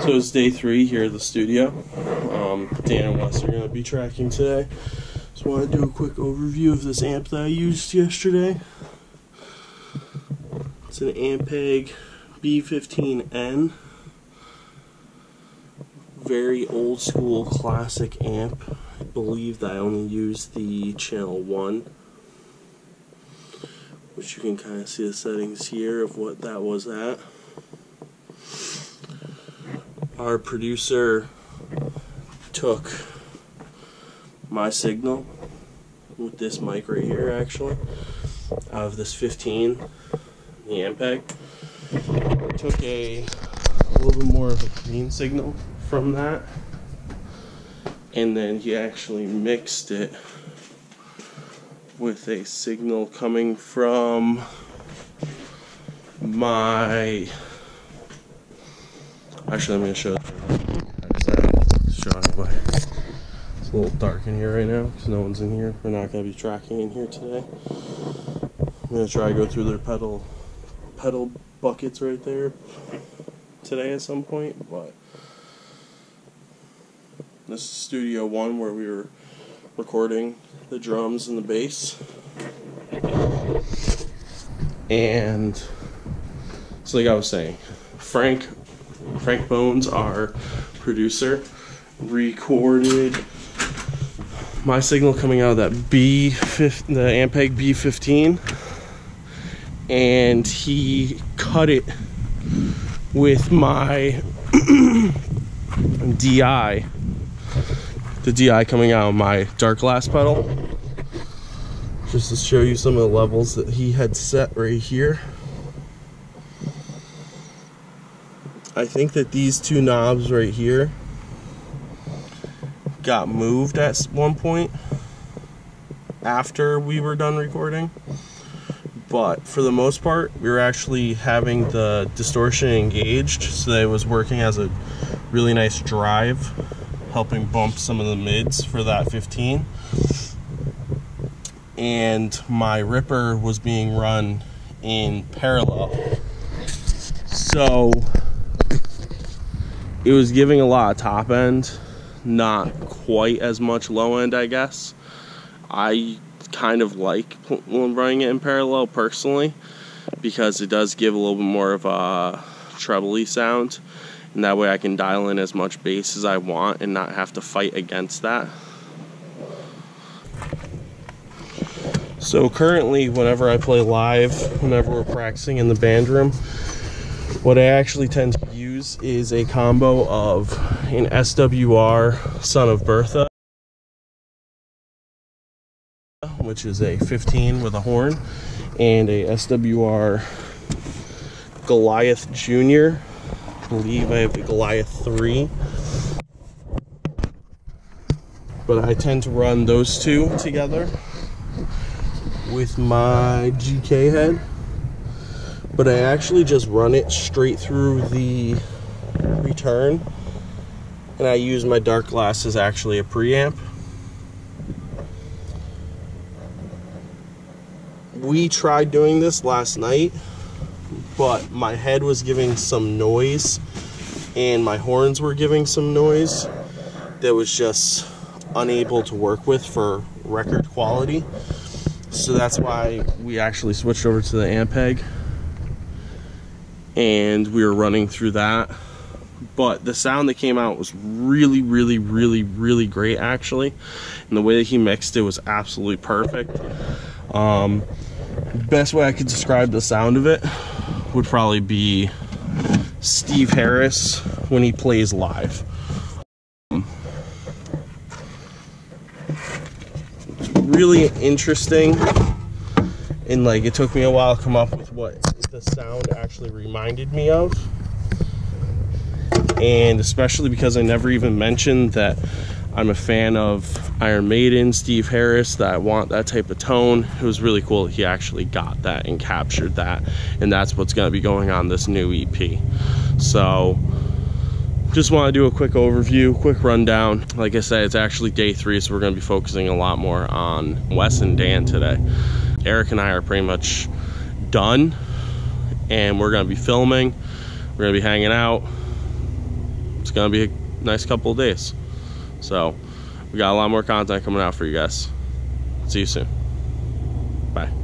So it's day three here at the studio. Um, Dan and Wes are going to be tracking today. Just want to do a quick overview of this amp that I used yesterday. It's an Ampeg B15N. Very old school classic amp. I believe that I only used the channel 1. Which you can kind of see the settings here of what that was at our producer took my signal with this mic right here actually out of this 15 the Ampeg. Took a, a little bit more of a clean signal from that and then he actually mixed it with a signal coming from my Actually, I'm going to show show. It's a little dark in here right now because no one's in here. We're not going to be tracking in here today. I'm going to try to go through their pedal pedal buckets right there today at some point, but this is Studio One where we were recording the drums and the bass. And so like I was saying, Frank Frank Bones, our producer, recorded my signal coming out of that B, the Ampeg B15, and he cut it with my DI, the DI coming out of my dark glass pedal. Just to show you some of the levels that he had set right here. I think that these two knobs right here got moved at one point after we were done recording. But for the most part, we were actually having the distortion engaged so that it was working as a really nice drive, helping bump some of the mids for that 15. And my ripper was being run in parallel. So it was giving a lot of top end, not quite as much low end, I guess. I kind of like running it in parallel personally because it does give a little bit more of a trebly sound, and that way I can dial in as much bass as I want and not have to fight against that. So currently, whenever I play live, whenever we're practicing in the band room, what I actually tend to use is a combo of an SWR Son of Bertha, which is a 15 with a horn, and a SWR Goliath Jr. I believe I have the Goliath 3. But I tend to run those two together with my GK head but I actually just run it straight through the return and I use my dark glass as actually a preamp. We tried doing this last night, but my head was giving some noise and my horns were giving some noise that was just unable to work with for record quality. So that's why we actually switched over to the Ampeg and we were running through that. But the sound that came out was really, really, really, really great, actually. And the way that he mixed it was absolutely perfect. Um, best way I could describe the sound of it would probably be Steve Harris when he plays live. Really interesting and like it took me a while to come up with what the sound actually reminded me of and especially because I never even mentioned that I'm a fan of Iron Maiden, Steve Harris, that I want that type of tone. It was really cool he actually got that and captured that, and that's what's going to be going on this new EP. So, just want to do a quick overview, quick rundown. Like I said, it's actually day three, so we're going to be focusing a lot more on Wes and Dan today. Eric and I are pretty much done and we're gonna be filming. We're gonna be hanging out. It's gonna be a nice couple of days. So we got a lot more content coming out for you guys. See you soon. Bye.